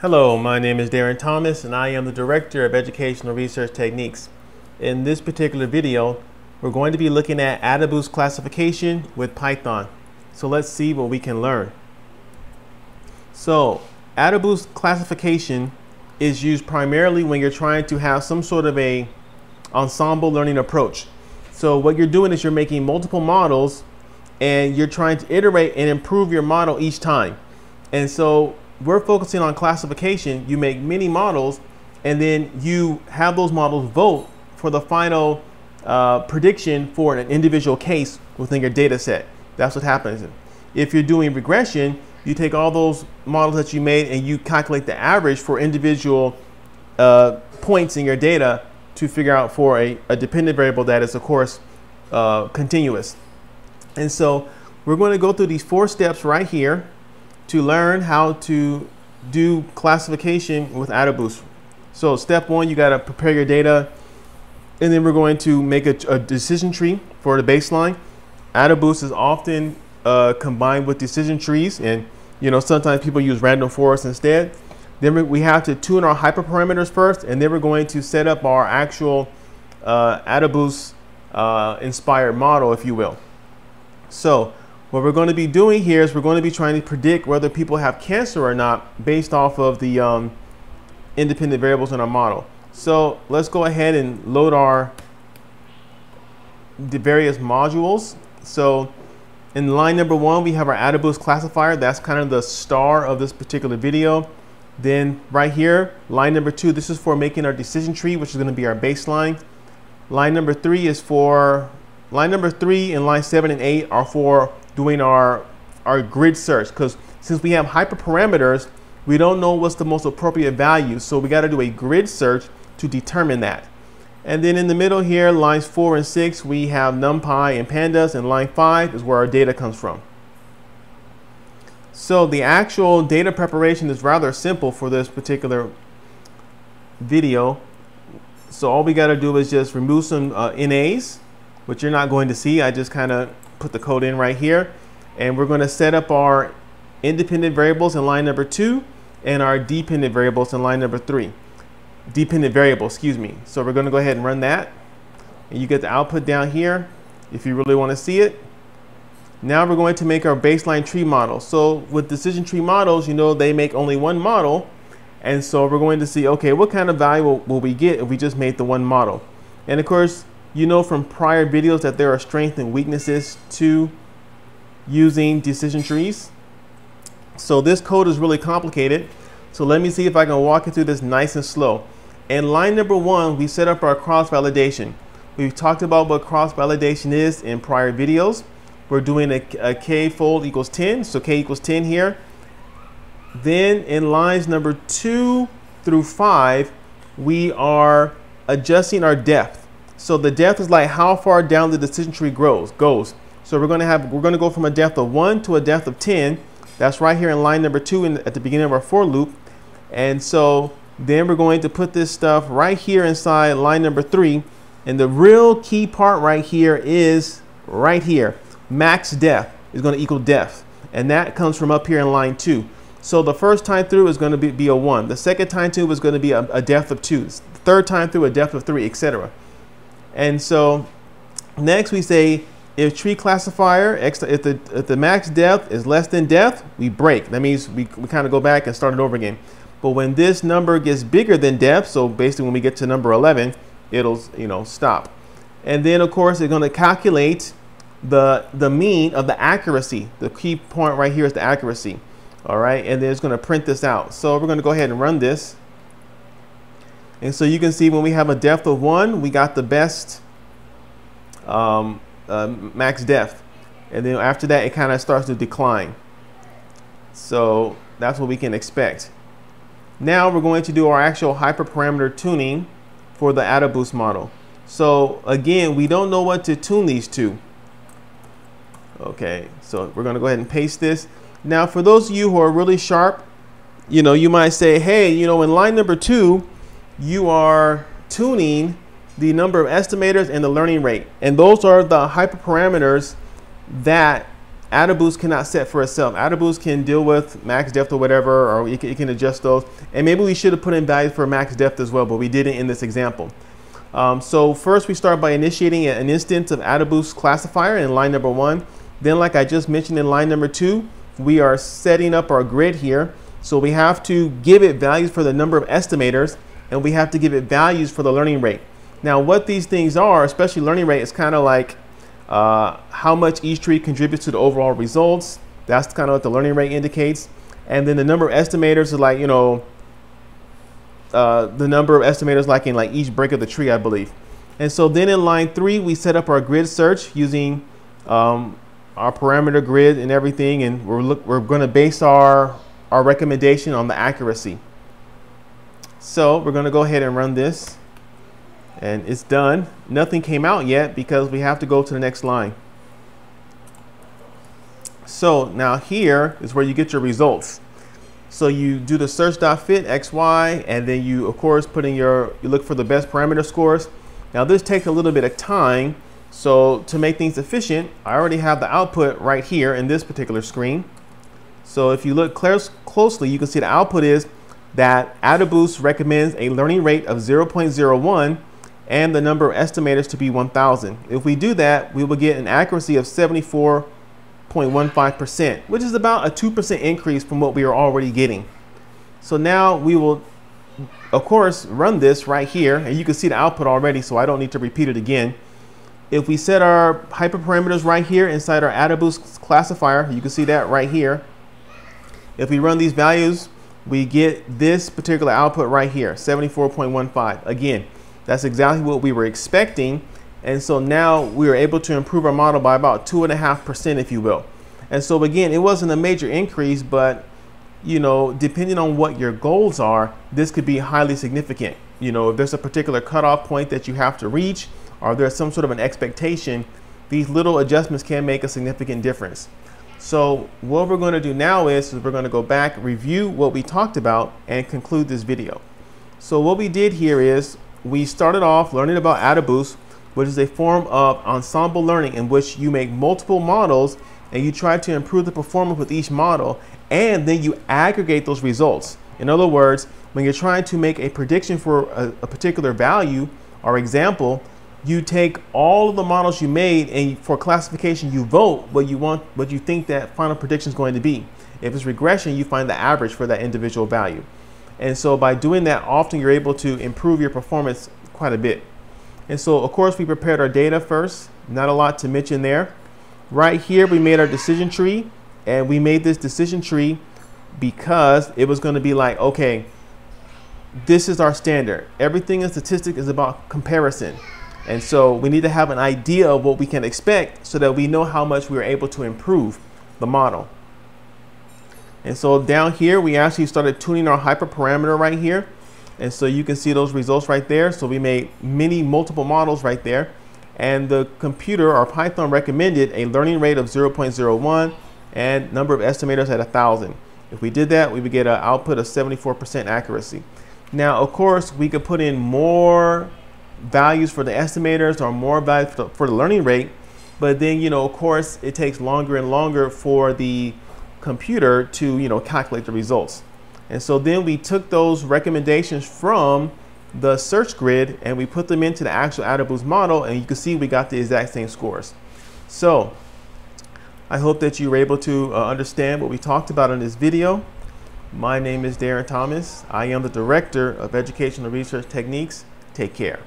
Hello, my name is Darren Thomas and I am the Director of Educational Research Techniques. In this particular video, we're going to be looking at AdaBoost classification with Python. So let's see what we can learn. So AdaBoost classification is used primarily when you're trying to have some sort of a ensemble learning approach. So what you're doing is you're making multiple models and you're trying to iterate and improve your model each time. And so we're focusing on classification. You make many models, and then you have those models vote for the final uh, prediction for an individual case within your data set. That's what happens. If you're doing regression, you take all those models that you made and you calculate the average for individual uh, points in your data to figure out for a, a dependent variable that is, of course, uh, continuous. And so we're going to go through these four steps right here to learn how to do classification with AdaBoost. So step one, you got to prepare your data, and then we're going to make a, a decision tree for the baseline. AdaBoost is often uh, combined with decision trees, and you know sometimes people use random forest instead. Then we have to tune our hyperparameters first, and then we're going to set up our actual uh, AdaBoost uh, inspired model, if you will. So what we're going to be doing here is we're going to be trying to predict whether people have cancer or not based off of the um, independent variables in our model. So let's go ahead and load our the various modules. So in line number one, we have our AdaBoost classifier. That's kind of the star of this particular video. Then right here, line number two, this is for making our decision tree, which is going to be our baseline. Line number three is for, line number three and line seven and eight are for doing our, our grid search because since we have hyperparameters, we don't know what's the most appropriate value. So we got to do a grid search to determine that. And then in the middle here, lines four and six, we have NumPy and pandas, and line five is where our data comes from. So the actual data preparation is rather simple for this particular video. So all we got to do is just remove some uh, NAs, which you're not going to see. I just kind of put the code in right here. And we're going to set up our independent variables in line number two and our dependent variables in line number three. Dependent variable, excuse me. So we're going to go ahead and run that. And you get the output down here if you really want to see it. Now we're going to make our baseline tree model. So with decision tree models, you know, they make only one model. And so we're going to see, okay, what kind of value will, will we get if we just made the one model? And of course, you know from prior videos that there are strengths and weaknesses to using decision trees. So this code is really complicated. So let me see if I can walk you through this nice and slow. In line number one, we set up our cross-validation. We've talked about what cross-validation is in prior videos. We're doing a, a k fold equals 10, so k equals 10 here. Then in lines number two through five, we are adjusting our depth. So the depth is like how far down the decision tree grows, goes. So we're going to have, we're to go from a depth of 1 to a depth of 10. That's right here in line number 2 in, at the beginning of our for loop. And so then we're going to put this stuff right here inside line number 3. And the real key part right here is right here. Max depth is going to equal depth. And that comes from up here in line 2. So the first time through is going to be, be a 1. The second time through is going to be a, a depth of 2. Third time through a depth of 3, etc. And so next we say if tree classifier, if the, if the max depth is less than depth, we break. That means we, we kind of go back and start it over again. But when this number gets bigger than depth, so basically when we get to number 11, it'll you know stop. And then of course it's going to calculate the, the mean of the accuracy. The key point right here is the accuracy. All right, and then it's going to print this out. So we're going to go ahead and run this. And so you can see when we have a depth of one, we got the best um, uh, max depth. And then after that, it kind of starts to decline. So that's what we can expect. Now we're going to do our actual hyperparameter tuning for the AdaBoost model. So again, we don't know what to tune these to. Okay, so we're gonna go ahead and paste this. Now for those of you who are really sharp, you know, you might say, hey, you know, in line number two, you are tuning the number of estimators and the learning rate. And those are the hyperparameters that AdaBoost cannot set for itself. AdaBoost can deal with max depth or whatever, or it can, adjust those. And maybe we should have put in values for max depth as well, but we didn't in this example. Um, so first we start by initiating an instance of AdaBoost classifier in line number one. Then like I just mentioned in line number two, we are setting up our grid here. So we have to give it values for the number of estimators and we have to give it values for the learning rate. Now what these things are, especially learning rate, is kind of like uh, how much each tree contributes to the overall results. That's kind of what the learning rate indicates. And then the number of estimators is like, you know, uh, the number of estimators like in like each break of the tree, I believe. And so then in line three, we set up our grid search using um, our parameter grid and everything. And we're, we're going to base our, our recommendation on the accuracy. So we're going to go ahead and run this and it's done. Nothing came out yet because we have to go to the next line. So now here is where you get your results. So you do the search.fit xy and then you of course put in your, you look for the best parameter scores. Now this takes a little bit of time. So to make things efficient, I already have the output right here in this particular screen. So if you look closely, you can see the output is that AdaBoost recommends a learning rate of 0.01 and the number of estimators to be 1,000. If we do that, we will get an accuracy of 74.15%, which is about a 2% increase from what we are already getting. So now we will, of course, run this right here, and you can see the output already, so I don't need to repeat it again. If we set our hyperparameters right here inside our AdaBoost classifier, you can see that right here. If we run these values, we get this particular output right here, 74.15. Again, that's exactly what we were expecting. And so now we were able to improve our model by about two and a half percent, if you will. And so again, it wasn't a major increase, but you know, depending on what your goals are, this could be highly significant. You know, if there's a particular cutoff point that you have to reach, or there's some sort of an expectation, these little adjustments can make a significant difference. So what we're going to do now is, is we're going to go back, review what we talked about, and conclude this video. So what we did here is we started off learning about AdaBoost, which is a form of ensemble learning in which you make multiple models and you try to improve the performance with each model and then you aggregate those results. In other words, when you're trying to make a prediction for a, a particular value or example, you take all of the models you made and for classification you vote what you want what you think that final prediction is going to be. If it's regression, you find the average for that individual value. And so by doing that, often you're able to improve your performance quite a bit. And so of course we prepared our data first, not a lot to mention there. Right here, we made our decision tree and we made this decision tree because it was gonna be like, okay, this is our standard. Everything in statistics is about comparison. And so we need to have an idea of what we can expect so that we know how much we're able to improve the model. And so down here, we actually started tuning our hyperparameter right here. And so you can see those results right there. So we made many multiple models right there. And the computer or Python recommended a learning rate of 0.01 and number of estimators at 1,000. If we did that, we would get an output of 74% accuracy. Now, of course, we could put in more values for the estimators or more values for the learning rate. But then, you know, of course, it takes longer and longer for the computer to you know calculate the results. And so then we took those recommendations from the search grid and we put them into the actual AdaBoost model and you can see we got the exact same scores. So I hope that you were able to uh, understand what we talked about in this video. My name is Darren Thomas. I am the Director of Educational Research Techniques. Take care.